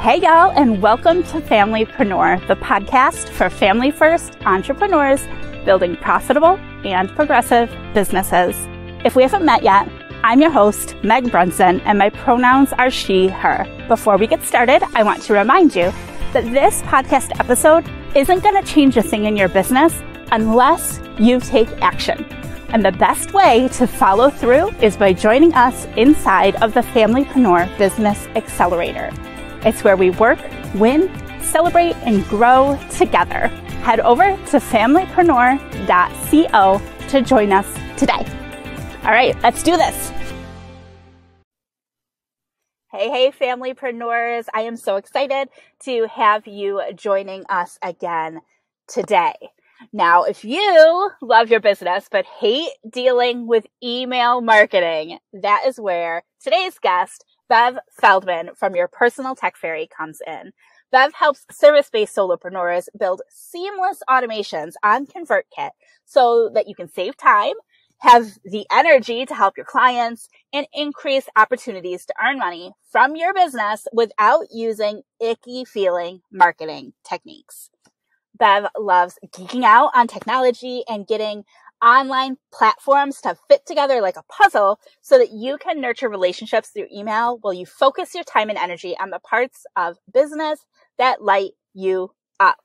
Hey, y'all, and welcome to Familypreneur, the podcast for family first entrepreneurs building profitable and progressive businesses. If we haven't met yet, I'm your host, Meg Brunson, and my pronouns are she, her. Before we get started, I want to remind you that this podcast episode isn't going to change a thing in your business unless you take action. And the best way to follow through is by joining us inside of the Familypreneur Business Accelerator. It's where we work, win, celebrate, and grow together. Head over to familypreneur.co to join us today. All right, let's do this. Hey, hey, familypreneurs. I am so excited to have you joining us again today. Now, if you love your business but hate dealing with email marketing, that is where today's guest Bev Feldman from Your Personal Tech Fairy comes in. Bev helps service-based solopreneurs build seamless automations on ConvertKit so that you can save time, have the energy to help your clients, and increase opportunities to earn money from your business without using icky feeling marketing techniques. Bev loves geeking out on technology and getting online platforms to fit together like a puzzle so that you can nurture relationships through email while you focus your time and energy on the parts of business that light you up.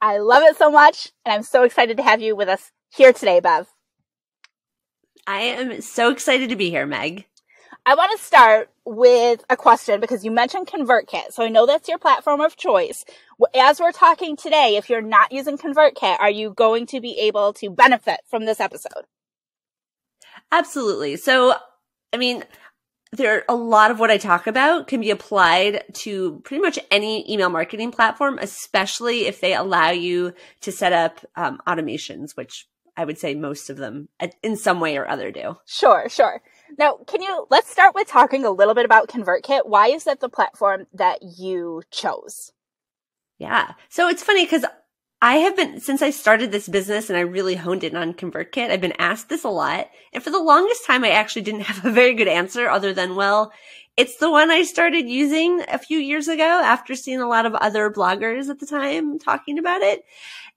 I love it so much, and I'm so excited to have you with us here today, Bev. I am so excited to be here, Meg. I want to start with a question because you mentioned ConvertKit. So I know that's your platform of choice. As we're talking today, if you're not using ConvertKit, are you going to be able to benefit from this episode? Absolutely. So, I mean, there are a lot of what I talk about can be applied to pretty much any email marketing platform, especially if they allow you to set up um, automations, which I would say most of them in some way or other do. Sure, sure. Now, can you let's start with talking a little bit about ConvertKit. Why is that the platform that you chose? Yeah. So it's funny because I have been, since I started this business and I really honed in on ConvertKit, I've been asked this a lot. And for the longest time, I actually didn't have a very good answer other than, well, it's the one I started using a few years ago after seeing a lot of other bloggers at the time talking about it.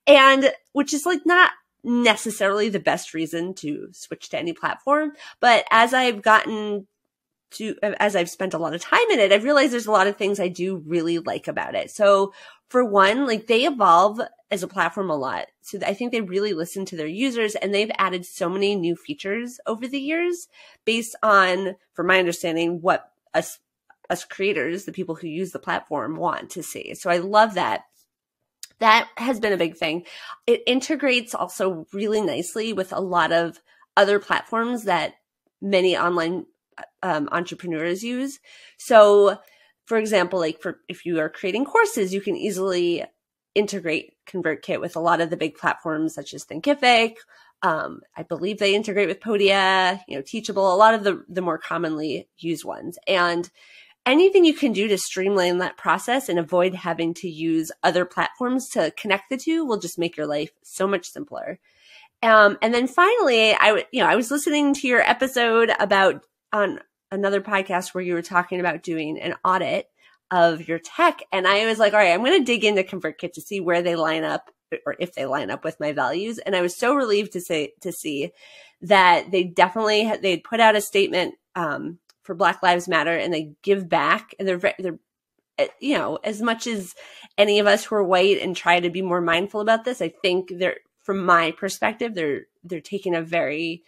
And which is like not necessarily the best reason to switch to any platform. But as I've gotten to, as I've spent a lot of time in it, I've realized there's a lot of things I do really like about it. So for one, like they evolve as a platform a lot. So I think they really listen to their users and they've added so many new features over the years based on, from my understanding, what us, us creators, the people who use the platform want to see. So I love that that has been a big thing. It integrates also really nicely with a lot of other platforms that many online um, entrepreneurs use. So, for example, like for if you are creating courses, you can easily integrate ConvertKit with a lot of the big platforms such as Thinkific. Um, I believe they integrate with Podia, you know, Teachable, a lot of the the more commonly used ones. And anything you can do to streamline that process and avoid having to use other platforms to connect the two will just make your life so much simpler. Um, and then finally, I, you know, I was listening to your episode about on another podcast where you were talking about doing an audit of your tech. And I was like, all right, I'm going to dig into ConvertKit to see where they line up or if they line up with my values. And I was so relieved to say, to see that they definitely had, they'd put out a statement, um, for Black Lives Matter and they give back and they're they're eh, you know as much as any of us who are white and try to be more mindful about this, I think they're from my perspective they're they're taking a very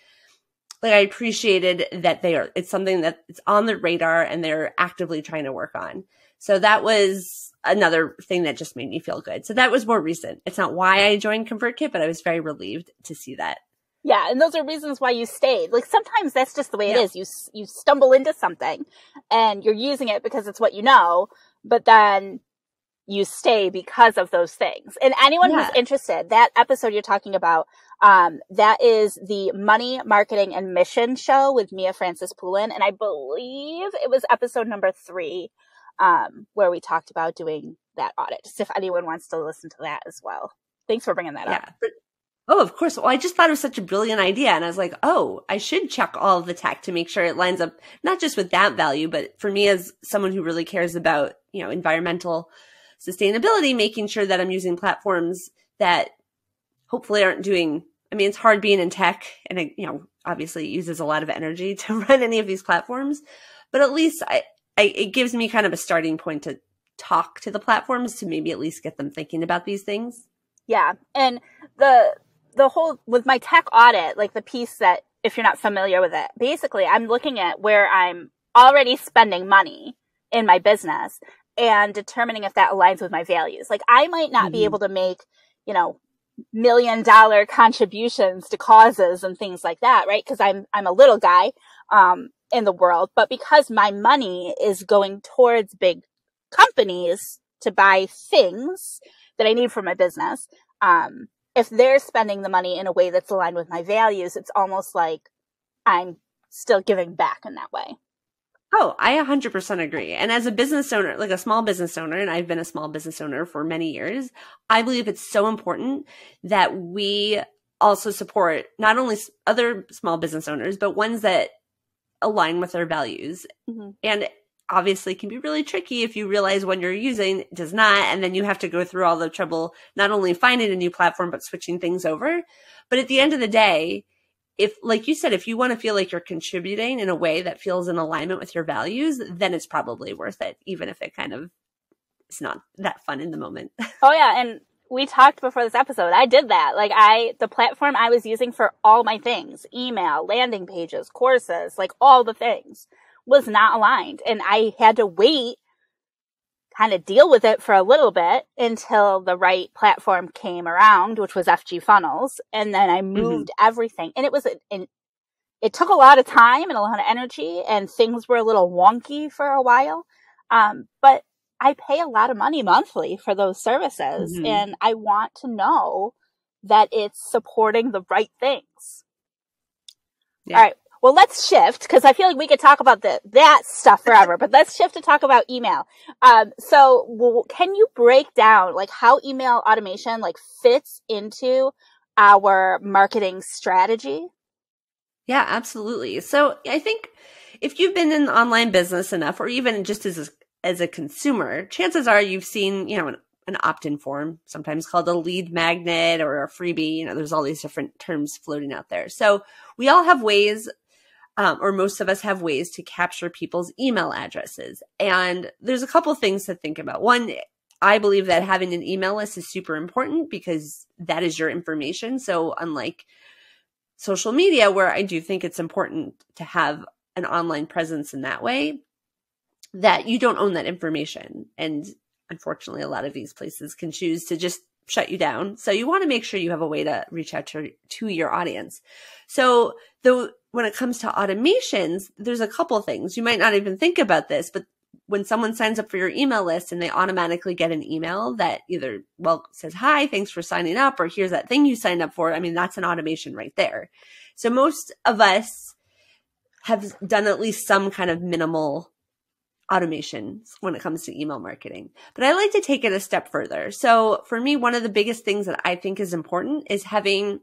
like I appreciated that they are it's something that it's on the radar and they're actively trying to work on. So that was another thing that just made me feel good. So that was more recent. It's not why I joined ConvertKit, but I was very relieved to see that. Yeah, and those are reasons why you stayed. Like sometimes that's just the way it is. You you stumble into something and you're using it because it's what you know, but then you stay because of those things. And anyone yeah. who's interested, that episode you're talking about, um, that is the money marketing and mission show with Mia Francis Poulin. And I believe it was episode number three, um, where we talked about doing that audit. Just if anyone wants to listen to that as well. Thanks for bringing that yeah. up. Oh, of course. Well, I just thought it was such a brilliant idea. And I was like, oh, I should check all of the tech to make sure it lines up, not just with that value, but for me as someone who really cares about, you know, environmental sustainability, making sure that I'm using platforms that hopefully aren't doing, I mean, it's hard being in tech and it, you know, obviously it uses a lot of energy to run any of these platforms, but at least I, I, it gives me kind of a starting point to talk to the platforms to maybe at least get them thinking about these things. Yeah. And the, the whole with my tech audit, like the piece that if you're not familiar with it, basically I'm looking at where I'm already spending money in my business and determining if that aligns with my values. Like I might not mm-hmm. be able to make, you know, million dollar contributions to causes and things like that, right? Cause I'm, I'm a little guy, um, in the world, but because my money is going towards big companies to buy things that I need for my business, um, if they're spending the money in a way that's aligned with my values, it's almost like I'm still giving back in that way. Oh, I 100% agree. And as a business owner, like a small business owner, and I've been a small business owner for many years, I believe it's so important that we also support not only other small business owners, but ones that align with their values. Mm-hmm. And obviously can be really tricky if you realize when you're using does not and then you have to go through all the trouble not only finding a new platform but switching things over. But at the end of the day if like you said if you want to feel like you're contributing in a way that feels in alignment with your values then it's probably worth it even if it kind of is not that fun in the moment. Oh yeah and we talked before this episode i did that. Like i the platform i was using for all my things email landing pages courses like all the things was not aligned. And I had to wait, kind of deal with it for a little bit until the right platform came around, which was FG Funnels. And then I mm-hmm. moved mm-hmm. everything. And it was an, it took a lot of time and a lot of energy and things were a little wonky for a while. Um, but I pay a lot of money monthly for those services mm-hmm. and I want to know that it's supporting the right things. Yeah. All right well, let's shift because I feel like we could talk about the, that stuff forever, but let's shift to talk about email. Um, so well, can you break down like how email automation like fits into our marketing strategy? Yeah, absolutely. So I think if you've been in online business enough, or even just as a, as a consumer, chances are you've seen, you know, an, an opt-in form, sometimes called a lead magnet or a freebie. You know, there's all these different terms floating out there. So we all have ways um, or most of us have ways to capture people's email addresses. And there's a couple things to think about. One, I believe that having an email list is super important because that is your information. So unlike social media, where I do think it's important to have an online presence in that way, that you don't own that information. And unfortunately, a lot of these places can choose to just shut you down. So you want to make sure you have a way to reach out to, to your audience. So the when it comes to automations, there's a couple things. You might not even think about this, but when someone signs up for your email list and they automatically get an email that either, well, says, hi, thanks for signing up, or here's that thing you signed up for. I mean, that's an automation right there. So most of us have done at least some kind of minimal automations when it comes to email marketing. But I like to take it a step further. So for me, one of the biggest things that I think is important is having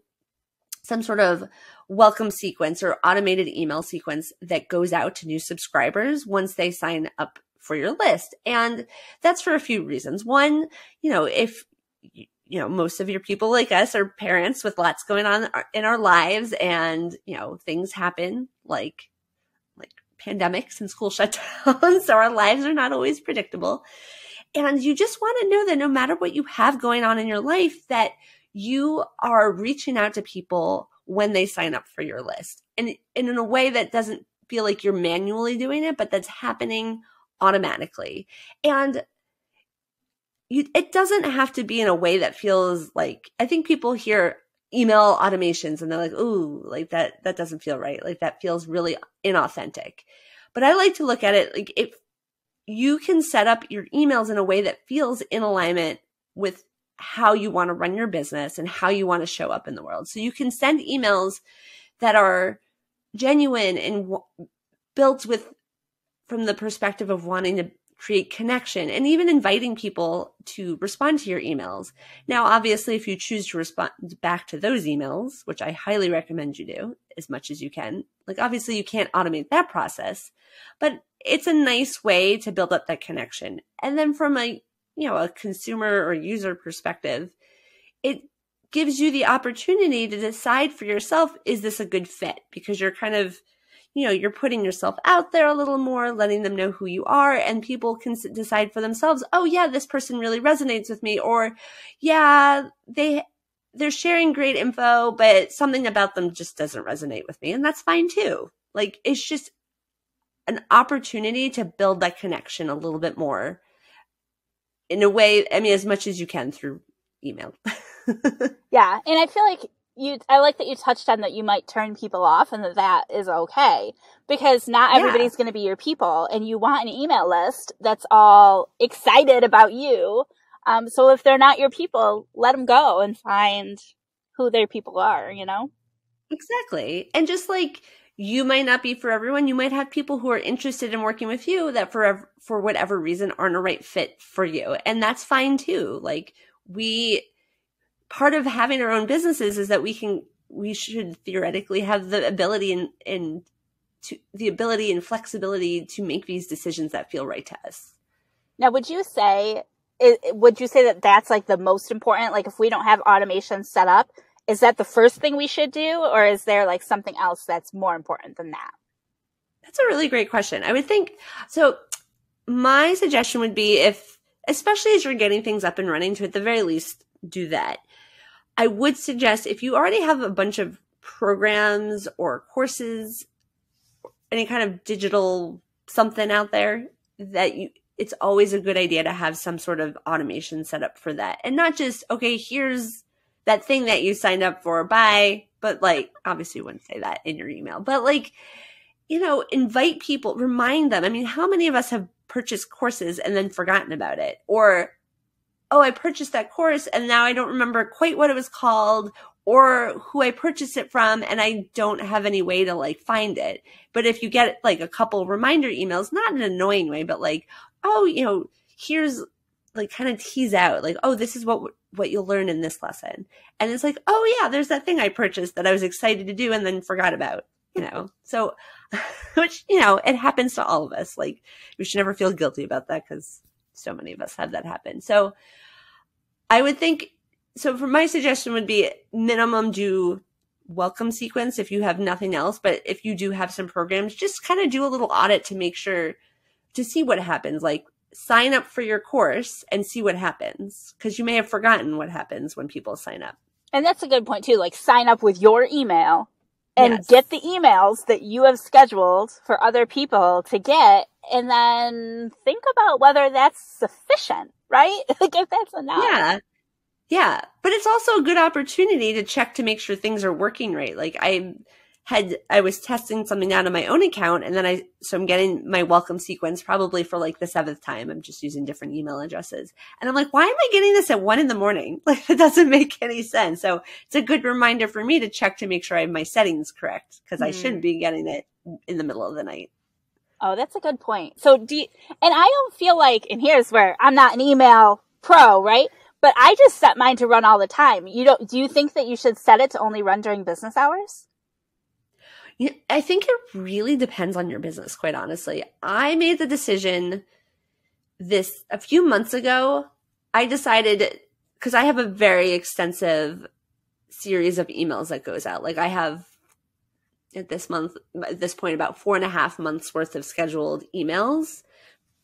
some sort of welcome sequence or automated email sequence that goes out to new subscribers once they sign up for your list. And that's for a few reasons. One, you know, if you know, most of your people like us are parents with lots going on uh, in our lives and, you know, things happen like pandemics and school shutdowns. so our lives are not always predictable. And you just want to know that no matter what you have going on in your life, that you are reaching out to people when they sign up for your list and, and in a way that doesn't feel like you're manually doing it, but that's happening automatically. And you, it doesn't have to be in a way that feels like, I think people hear email automations and they're like, ooh, like that, that doesn't feel right. Like that feels really inauthentic. But I like to look at it like if you can set up your emails in a way that feels in alignment with how you want to run your business and how you want to show up in the world. So you can send emails that are genuine and w- built with from the perspective of wanting to create connection, and even inviting people to respond to your emails. Now, obviously, if you choose to respond back to those emails, which I highly recommend you do as much as you can, like obviously you can't automate that process, but it's a nice way to build up that connection. And then from a, you know, a consumer or user perspective, it gives you the opportunity to decide for yourself, is this a good fit? Because you're kind of, you know, you're putting yourself out there a little more, letting them know who you are, and people can decide for themselves, oh yeah, this person really resonates with me, or yeah, they, they're sharing great info, but something about them just doesn't resonate with me. And that's fine too. Like, it's just an opportunity to build that connection a little bit more in a way, I mean, as much as you can through email. yeah. And I feel like you, I like that you touched on that you might turn people off and that that is okay because not everybody's yeah. going to be your people and you want an email list that's all excited about you. Um, so if they're not your people, let them go and find who their people are, you know? Exactly. And just like, you might not be for everyone. You might have people who are interested in working with you that for for whatever reason aren't a right fit for you, and that's fine too. Like we, part of having our own businesses is that we can we should theoretically have the ability and and to the ability and flexibility to make these decisions that feel right to us. Now, would you say would you say that that's like the most important? Like if we don't have automation set up, is that the first thing we should do or is there like something else that's more important than that that's a really great question i would think so my suggestion would be if especially as you're getting things up and running to at the very least do that i would suggest if you already have a bunch of programs or courses any kind of digital something out there that you it's always a good idea to have some sort of automation set up for that and not just okay here's that thing that you signed up for, bye. But like, obviously you wouldn't say that in your email, but like, you know, invite people, remind them. I mean, how many of us have purchased courses and then forgotten about it? Or, oh, I purchased that course and now I don't remember quite what it was called or who I purchased it from and I don't have any way to like find it. But if you get like a couple reminder emails, not in an annoying way, but like, oh, you know, here's like kind of tease out like, oh, this is what what you'll learn in this lesson. And it's like, oh yeah, there's that thing I purchased that I was excited to do and then forgot about, you know. So which, you know, it happens to all of us. Like we should never feel guilty about that cuz so many of us have that happen. So I would think so for my suggestion would be minimum do welcome sequence if you have nothing else, but if you do have some programs, just kind of do a little audit to make sure to see what happens. Like sign up for your course and see what happens because you may have forgotten what happens when people sign up. And that's a good point too. Like sign up with your email and yes. get the emails that you have scheduled for other people to get and then think about whether that's sufficient, right? like if that's enough. Yeah. Yeah. But it's also a good opportunity to check to make sure things are working right. Like I had I was testing something out on my own account and then I so I'm getting my welcome sequence probably for like the seventh time. I'm just using different email addresses. And I'm like, why am I getting this at one in the morning? Like it doesn't make any sense. So it's a good reminder for me to check to make sure I have my settings correct because mm. I shouldn't hmm. be getting it in the middle of the night. Oh, that's a good point. So do you, and I don't feel like and here's where I'm not an email pro, right? But I just set mine to run all the time. You don't do you think that you should set it to only run during business hours? I think it really depends on your business, quite honestly. I made the decision this a few months ago. I decided because I have a very extensive series of emails that goes out. Like I have at this month, at this point, about four and a half months worth of scheduled emails.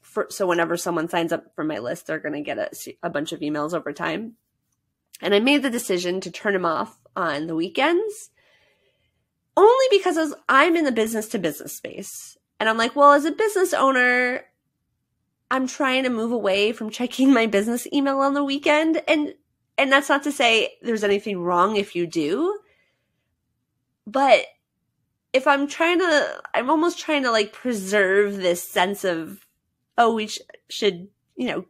For, so whenever someone signs up for my list, they're going to get a, a bunch of emails over time. And I made the decision to turn them off on the weekends only because I'm in the business to business space. And I'm like, well, as a business owner, I'm trying to move away from checking my business email on the weekend. And, and that's not to say there's anything wrong if you do. But if I'm trying to, I'm almost trying to like preserve this sense of, oh, we sh- should, you know,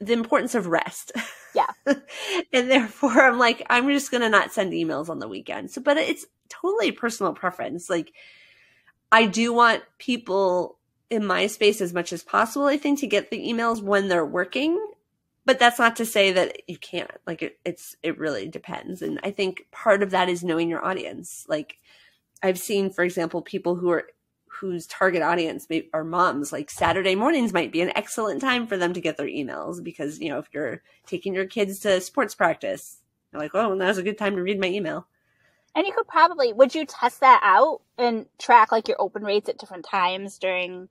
the importance of rest. Yeah. and therefore I'm like, I'm just going to not send emails on the weekend. So, but it's totally personal preference. Like, I do want people, in my space as much as possible, I think, to get the emails when they're working. But that's not to say that you can't. Like it, it's it really depends. And I think part of that is knowing your audience. Like I've seen, for example, people who are whose target audience may, are moms, like Saturday mornings might be an excellent time for them to get their emails because, you know, if you're taking your kids to sports practice, you're like, oh, now's a good time to read my email. And you could probably, would you test that out and track like your open rates at different times during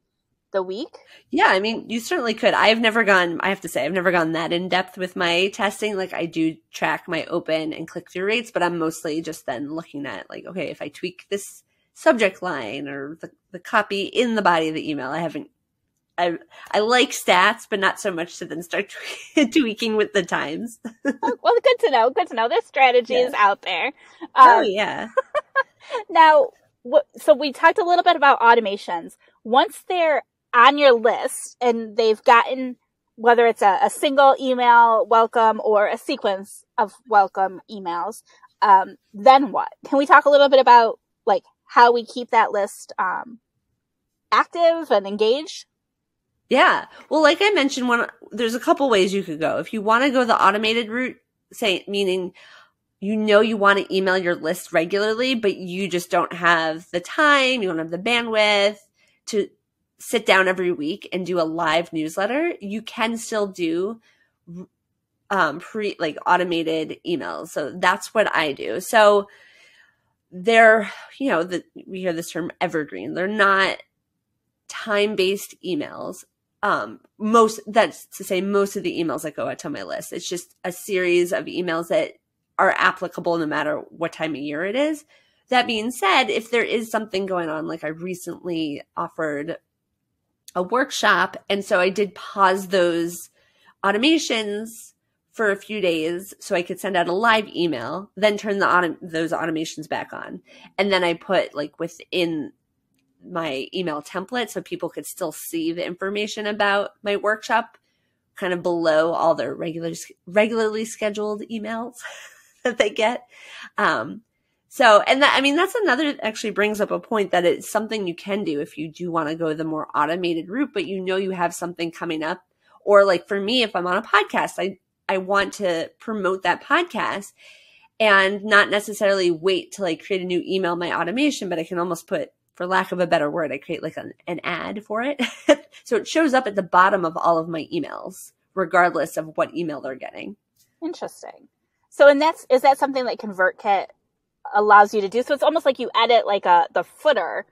the week? Yeah, I mean, you certainly could. I've never gone, I have to say, I've never gone that in depth with my testing. Like, I do track my open and click through rates, but I'm mostly just then looking at, like, okay, if I tweak this subject line or the, the copy in the body of the email, I haven't. I, I like stats, but not so much to then start tweaking with the times. well, good to know. Good to know. This strategy yeah. is out there. Um, oh, yeah. now, so we talked a little bit about automations. Once they're on your list and they've gotten whether it's a, a single email welcome or a sequence of welcome emails, um, then what? Can we talk a little bit about like how we keep that list um, active and engaged? Yeah. Well, like I mentioned, one there's a couple ways you could go. If you want to go the automated route, say meaning you know you want to email your list regularly, but you just don't have the time, you don't have the bandwidth to sit down every week and do a live newsletter, you can still do um, pre like automated emails. So that's what I do. So they're, you know, the, we hear this term evergreen. They're not time based emails. Um, most that's to say most of the emails that go out to my list. It's just a series of emails that are applicable no matter what time of year it is. That being said, if there is something going on, like I recently offered a workshop. And so I did pause those automations for a few days so I could send out a live email, then turn the autom- those automations back on. And then I put like within my email template so people could still see the information about my workshop kind of below all their regular regularly scheduled emails that they get. Um, so, and that, I mean, that's another actually brings up a point that it's something you can do if you do want to go the more automated route, but you know you have something coming up. Or like for me, if I'm on a podcast, I, I want to promote that podcast and not necessarily wait till I create a new email, my automation, but I can almost put, for lack of a better word, I create like an, an ad for it. so it shows up at the bottom of all of my emails, regardless of what email they're getting. Interesting. So, and that's, is that something like ConvertKit allows you to do. So it's almost like you edit like a the footer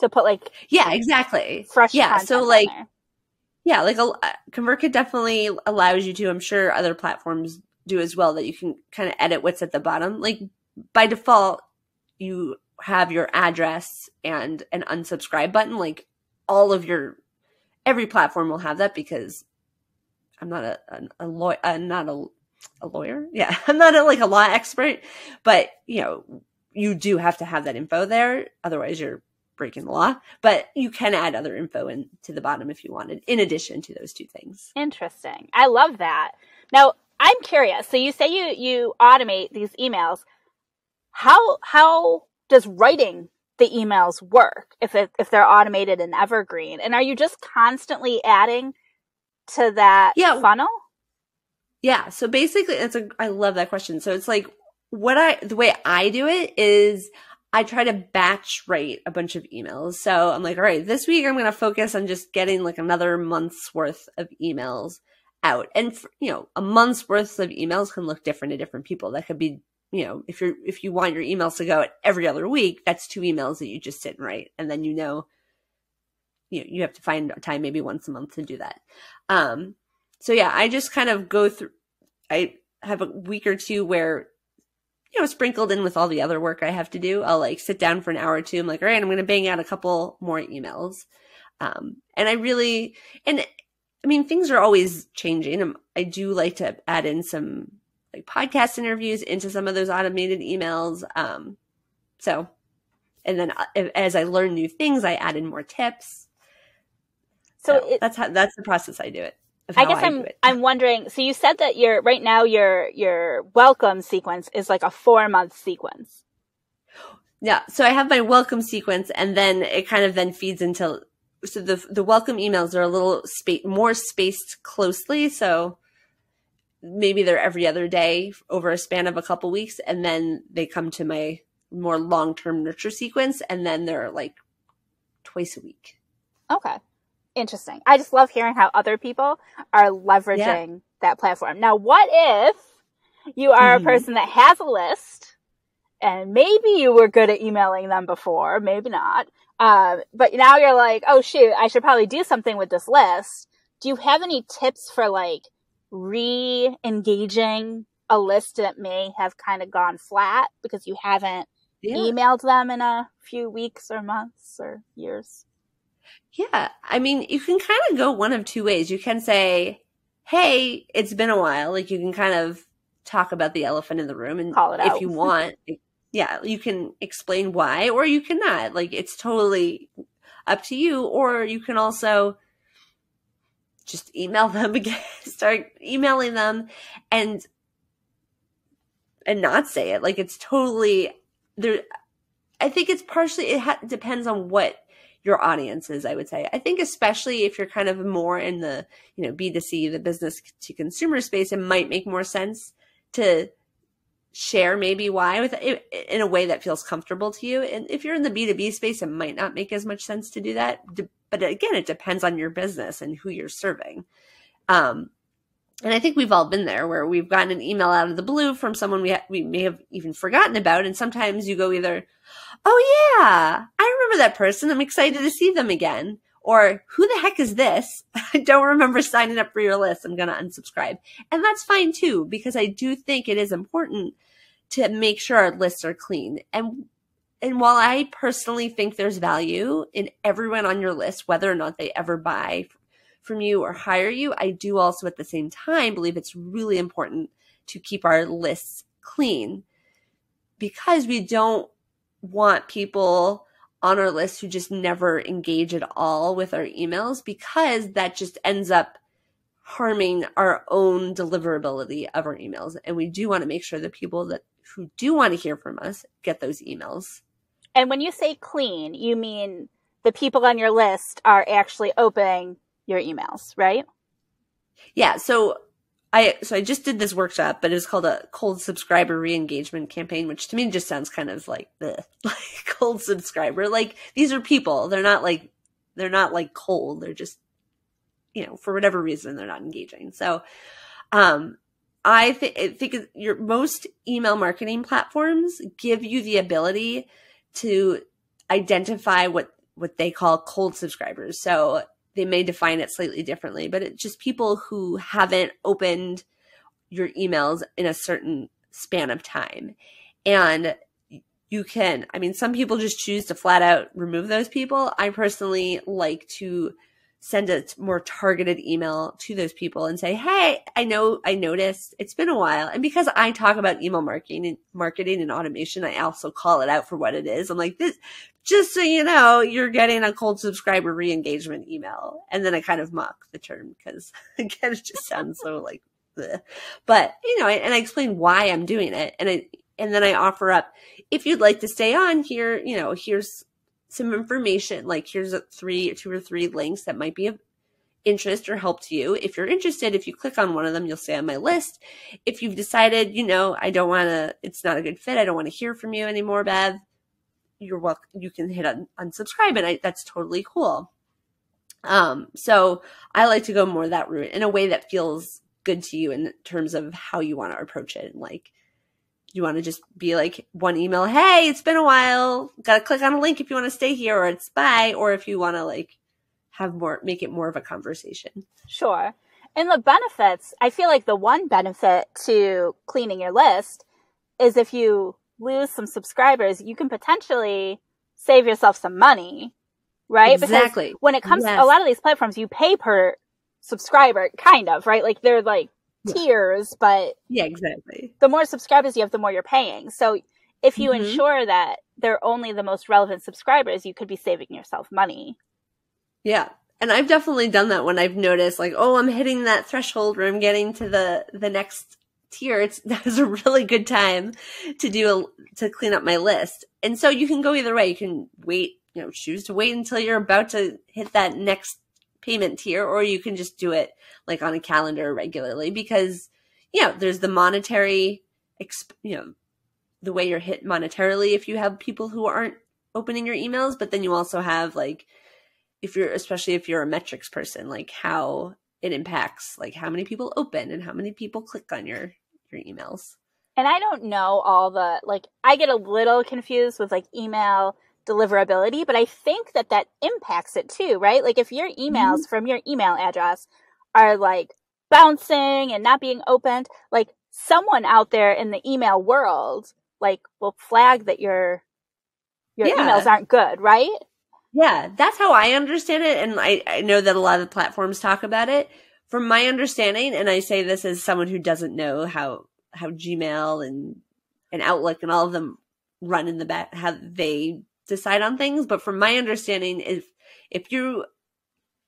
to put like yeah, exactly fresh yeah. So like yeah, like a ConvertKit definitely allows you to. I'm sure other platforms do as well that you can kind of edit what's at the bottom. Like by default, you have your address and an unsubscribe button. Like all of your every platform will have that because I'm not a a, a lawyer, uh, not a a lawyer. Yeah, I'm not a, like a law expert, but you know, you do have to have that info there. Otherwise, you're breaking the law. But you can add other info in to the bottom if you wanted, in addition to those two things. Interesting. I love that. Now, I'm curious. So you say you you automate these emails. How how does writing the emails work if it, if they're automated and evergreen? And are you just constantly adding to that yeah. funnel? Yeah. So basically, it's a, I love that question. So it's like what I, the way I do it is I try to batch write a bunch of emails. So I'm like, all right, this week I'm going to focus on just getting like another month's worth of emails out. And, for, you know, a month's worth of emails can look different to different people. That could be, you know, if you're, if you want your emails to go every other week, that's two emails that you just sit and write. And then you know, you know, you have to find time maybe once a month to do that. Um, so yeah, I just kind of go through, I have a week or two where, you know, sprinkled in with all the other work I have to do, I'll like sit down for an hour or two. I'm like, all right, I'm going to bang out a couple more emails. Um, and I really, and I mean, things are always changing. Um, I do like to add in some like podcast interviews into some of those automated emails. Um, so, and then uh, as I learn new things, I add in more tips. So, so it, that's how that's the process I do it. I guess I am I'm, I'm wondering. So you said that your right now your your welcome sequence is like a four month sequence. Yeah. So I have my welcome sequence, and then it kind of then feeds into so the the welcome emails are a little spa- more spaced closely. So maybe they're every other day over a span of a couple weeks, and then they come to my more long term nurture sequence, and then they're like twice a week. Okay. Interesting. I just love hearing how other people are leveraging yeah. that platform. Now, what if you are mm-hmm. a person that has a list and maybe you were good at emailing them before, maybe not. Um, but now you're like, oh shoot, I should probably do something with this list. Do you have any tips for like re-engaging a list that may have kind of gone flat because you haven't yeah. emailed them in a few weeks or months or years? Yeah. I mean, you can kind of go one of two ways. You can say, Hey, it's been a while. Like you can kind of talk about the elephant in the room and call it out. If you want, yeah, you can explain why or you cannot. Like it's totally up to you. Or you can also just email them again, start emailing them and, and not say it. Like it's totally there. I think it's partially, it ha- depends on what your audiences, I would say. I think especially if you're kind of more in the, you know, B2C, the business to consumer space, it might make more sense to share maybe why with in a way that feels comfortable to you. And if you're in the B2B space, it might not make as much sense to do that. But again, it depends on your business and who you're serving. Um, and I think we've all been there where we've gotten an email out of the blue from someone we ha- we may have even forgotten about, and sometimes you go either, "Oh yeah, I remember that person. I'm excited to see them again," or "Who the heck is this? I don't remember signing up for your list. I'm gonna unsubscribe," and that's fine too because I do think it is important to make sure our lists are clean and. And while I personally think there's value in everyone on your list, whether or not they ever buy from you or hire you, I do also at the same time believe it's really important to keep our lists clean because we don't want people on our list who just never engage at all with our emails because that just ends up harming our own deliverability of our emails. And we do want to make sure that people that who do want to hear from us get those emails. And when you say clean you mean the people on your list are actually opening your emails, right? Yeah. So I so I just did this workshop, but it was called a cold subscriber re-engagement campaign, which to me just sounds kind of like the like cold subscriber. Like these are people. They're not like they're not like cold. They're just you know, for whatever reason they're not engaging. So um I, th- I think your most email marketing platforms give you the ability to identify what what they call cold subscribers. So they may define it slightly differently, but it's just people who haven't opened your emails in a certain span of time. And you can, I mean, some people just choose to flat out remove those people. I personally like to send a more targeted email to those people and say, Hey, I know I noticed it's been a while. And because I talk about email marketing and marketing and automation, I also call it out for what it is. I'm like, this, just so you know, you're getting a cold subscriber re-engagement email. And then I kind of mock the term because again, it just sounds so like, bleh. but you know, and I explain why I'm doing it. And I, and then I offer up, if you'd like to stay on here, you know, here's some information. Like here's a three, two or three links that might be of interest or help to you. If you're interested, if you click on one of them, you'll stay on my list. If you've decided, you know, I don't want to, it's not a good fit. I don't want to hear from you anymore, Bev. You're welcome. You can hit un- unsubscribe and I, that's totally cool. Um, so I like to go more that route in a way that feels good to you in terms of how you want to approach it. And like, you want to just be like one email, hey, it's been a while. Got to click on a link if you want to stay here, or it's bye, or if you want to like have more, make it more of a conversation. Sure. And the benefits, I feel like the one benefit to cleaning your list is if you lose some subscribers, you can potentially save yourself some money, right? Exactly. Because when it comes yes. to a lot of these platforms, you pay per subscriber, kind of, right? Like they're like tiers, but yeah, exactly. The more subscribers you have, the more you're paying. So if you mm-hmm. ensure that they're only the most relevant subscribers, you could be saving yourself money. Yeah. And I've definitely done that when I've noticed like, oh, I'm hitting that threshold where I'm getting to the the next tier. It's that is a really good time to do a to clean up my list. And so you can go either way. You can wait you know, choose to wait until you're about to hit that next payment tier, or you can just do it like on a calendar regularly because, you know, there's the monetary, exp- you know, the way you're hit monetarily if you have people who aren't opening your emails, but then you also have like, if you're, especially if you're a metrics person, like how it impacts like how many people open and how many people click on your, your emails. And I don't know all the, like, I get a little confused with like email deliverability, but I think that that impacts it too, right? Like if your emails mm-hmm. from your email address are like bouncing and not being opened, like someone out there in the email world, like will flag that your, your yeah. emails aren't good, right? Yeah, that's how I understand it. And I, I know that a lot of the platforms talk about it. From my understanding, and I say this as someone who doesn't know how, how Gmail and, and Outlook and all of them run in the back, how they decide on things. But from my understanding, if if you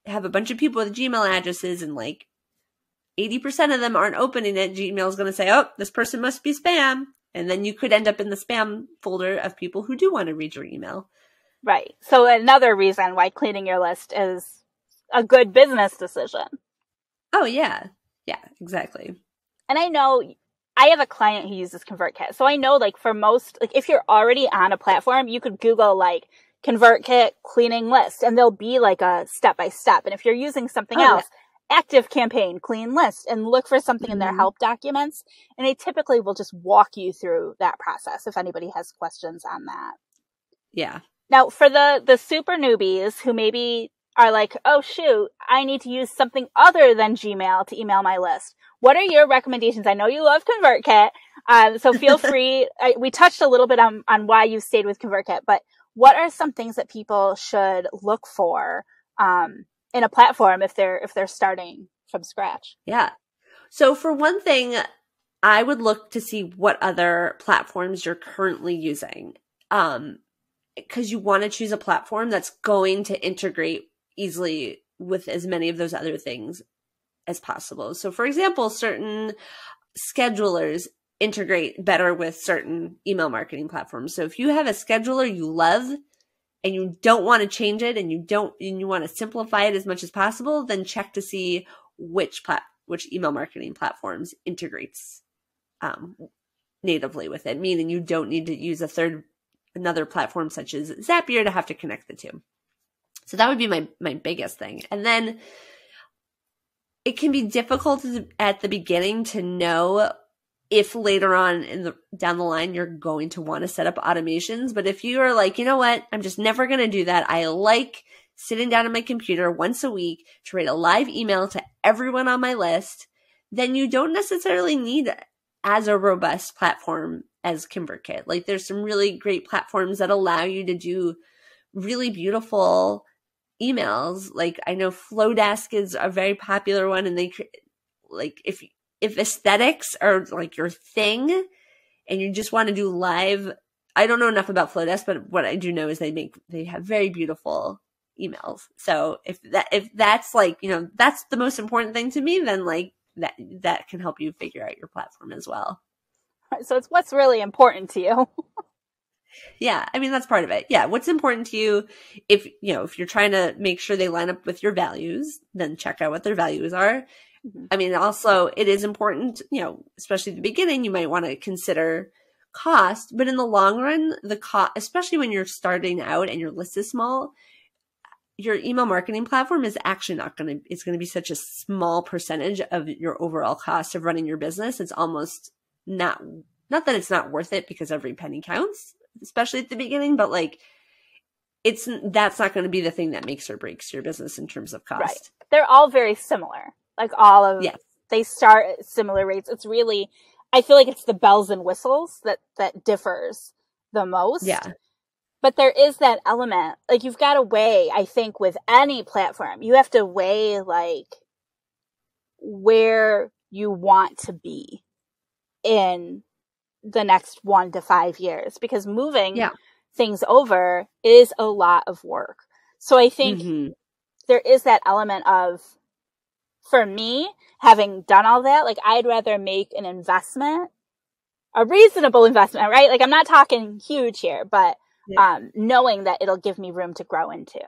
have a bunch of people with Gmail addresses and like 80% of them aren't opening it, Gmail is going to say, oh, this person must be spam. And then you could end up in the spam folder of people who do want to read your email. Right. So another reason why cleaning your list is a good business decision. Oh, yeah. Yeah, exactly. And I know I have a client who uses ConvertKit. So I know like for most, like if you're already on a platform, you could Google like ConvertKit cleaning list and there'll be like a step by step. And if you're using something oh, else, yeah. ActiveCampaign clean list and look for something mm-hmm. in their mm-hmm. help documents. And they typically will just walk you through that process if anybody has questions on that. Yeah. Now for the, the super newbies who maybe are like, oh shoot, I need to use something other than Gmail to email my list. What are your recommendations? I know you love ConvertKit, um, so feel free. I, we touched a little bit on, on why you stayed with ConvertKit, but what are some things that people should look for um, in a platform if they're if they're starting from scratch? Yeah. So for one thing, I would look to see what other platforms you're currently using. Um, because you want to choose a platform that's going to integrate easily with as many of those other things as possible. So, for example, certain schedulers integrate better with certain email marketing platforms. So, if you have a scheduler you love and you don't want to change it and you don't and you want to simplify it as much as possible, then check to see which plat which email marketing platforms integrates um, natively with it, meaning you don't need to use a third another platform such as Zapier to have to connect the two. So that would be my my biggest thing. And then it can be difficult at the beginning to know if later on in the down the line you're going to want to set up automations, but if you are like, you know what, I'm just never going to do that. I like sitting down on my computer once a week to write a live email to everyone on my list, then you don't necessarily need as a robust platform as ConvertKit. Like there's some really great platforms that allow you to do really beautiful emails. Like I know Flodesk is a very popular one, and they like if if aesthetics are like your thing, and you just want to do live. I don't know enough about Flodesk, but what I do know is they make they have very beautiful emails. So if that if that's like you know that's the most important thing to me, then like that that can help you figure out your platform as well. So it's what's really important to you. Yeah, I mean that's part of it. Yeah, what's important to you if, you know, if you're trying to make sure they line up with your values, then check out what their values are. Mm-hmm. I mean, also it is important, you know, especially at the beginning, you might want to consider cost, but in the long run, the cost, especially when you're starting out and your list is small, your email marketing platform is actually not going to, it's going to be such a small percentage of your overall cost of running your business. It's almost not, not that it's not worth it because every penny counts, especially at the beginning, but like it's that's not going to be the thing that makes or breaks your business in terms of cost. Right. They're all very similar. Like all of yes. they start at similar rates. It's really I feel like it's the bells and whistles that that differs the most. Yeah. But there is that element. Like you've got to weigh, I think with any platform, you have to weigh like where you want to be in the next one to five years because moving yeah. things over is a lot of work. So I think mm-hmm. there is that element of, for me, having done all that, like I'd rather make an investment, a reasonable investment, right? Like I'm not talking huge here, but yeah. um, knowing that it'll give me room to grow into.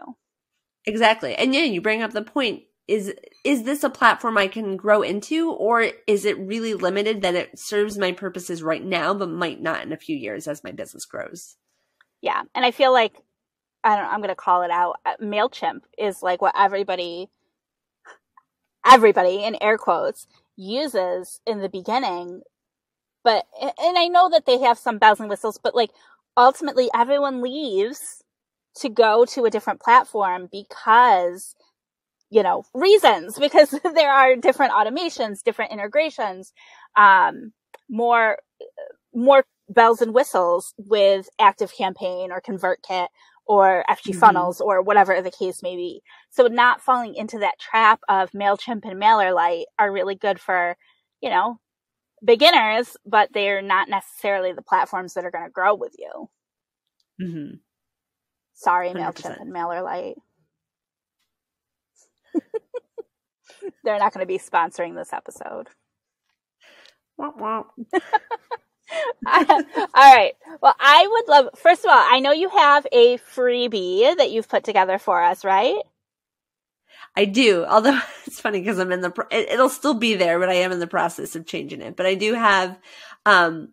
Exactly. And yeah, you bring up the point is is this a platform I can grow into or is it really limited that it serves my purposes right now but might not in a few years as my business grows? Yeah. And I feel like I don't know, I'm going to call it out. Uh, Mailchimp is like what everybody everybody in air quotes uses in the beginning. But and I know that they have some bells and whistles, but like ultimately everyone leaves to go to a different platform because you know, reasons because there are different automations, different integrations, um, more, more bells and whistles with ActiveCampaign or ConvertKit or FG mm-hmm. Funnels or whatever the case may be. So not falling into that trap of MailChimp and MailerLite are really good for, you know, beginners, but they're not necessarily the platforms that are going to grow with you. Mm-hmm. Sorry, 100%. MailChimp and MailerLite. They're not going to be sponsoring this episode. all right. Well, I would love, first of all, I know you have a freebie that you've put together for us, right? I do. Although it's funny because I'm in the, it, will still be there, but I am in the process of changing it. But I do have, um,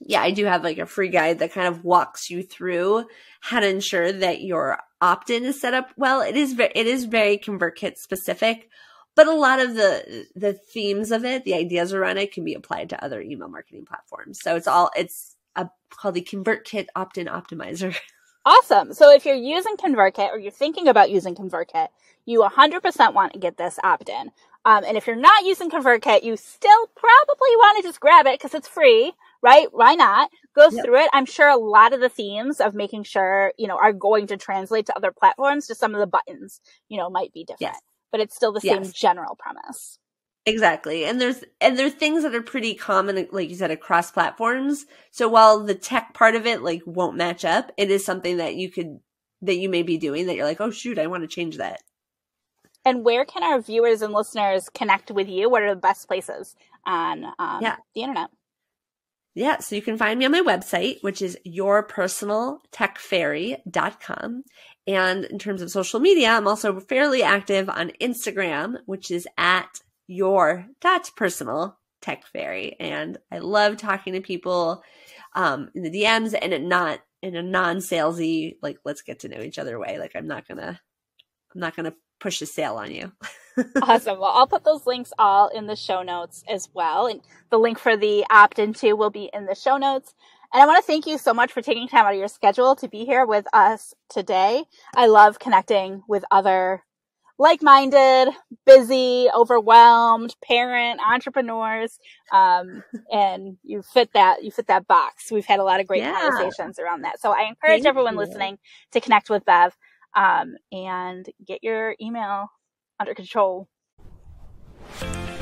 yeah, I do have like a free guide that kind of walks you through how to ensure that your opt-in is set up well. It is very, it is very ConvertKit specific, but a lot of the the themes of it, the ideas around it, can be applied to other email marketing platforms. So it's all it's a, called the ConvertKit opt-in optimizer. Awesome. So if you're using ConvertKit or you're thinking about using ConvertKit, you 100% want to get this opt-in. Um, and if you're not using ConvertKit, you still probably want to just grab it because it's free right? Why not? Go yep. through it. I'm sure a lot of the themes of making sure, you know, are going to translate to other platforms. Just some of the buttons, you know, might be different, yes. but it's still the same yes. general premise. Exactly. And there's, and there are things that are pretty common, like you said, across platforms. So while the tech part of it, like, won't match up, it is something that you could, that you may be doing that you're like, oh shoot, I want to change that. And where can our viewers and listeners connect with you? What are the best places on um, yeah. the internet? Yeah, so you can find me on my website, which is yourpersonaltechfairy.com. And in terms of social media, I'm also fairly active on Instagram, which is at your dot personal tech fairy. And I love talking to people um, in the DMs and it not in a non-salesy, like let's get to know each other way. Like I'm not gonna I'm not gonna push a sale on you. awesome. Well, I'll put those links all in the show notes as well. And the link for the opt in to will be in the show notes. And I want to thank you so much for taking time out of your schedule to be here with us today. I love connecting with other like-minded, busy, overwhelmed parent entrepreneurs. Um, and you fit that, you fit that box. We've had a lot of great yeah. conversations around that. So I encourage thank everyone you. listening to connect with Bev, um, and get your email under control.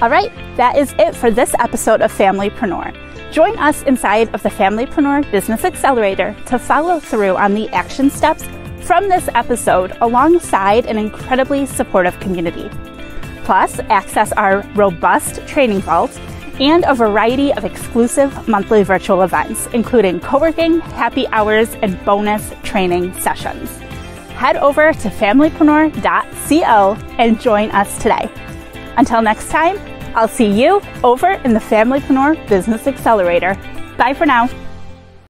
All right, that is it for this episode of Familypreneur. Join us inside of the Familypreneur Business Accelerator to follow through on the action steps from this episode alongside an incredibly supportive community. Plus, access our robust training vault and a variety of exclusive monthly virtual events, including co working, happy hours, and bonus training sessions head over to familypreneur.co and join us today. Until next time, I'll see you over in the Familypreneur Business Accelerator. Bye for now.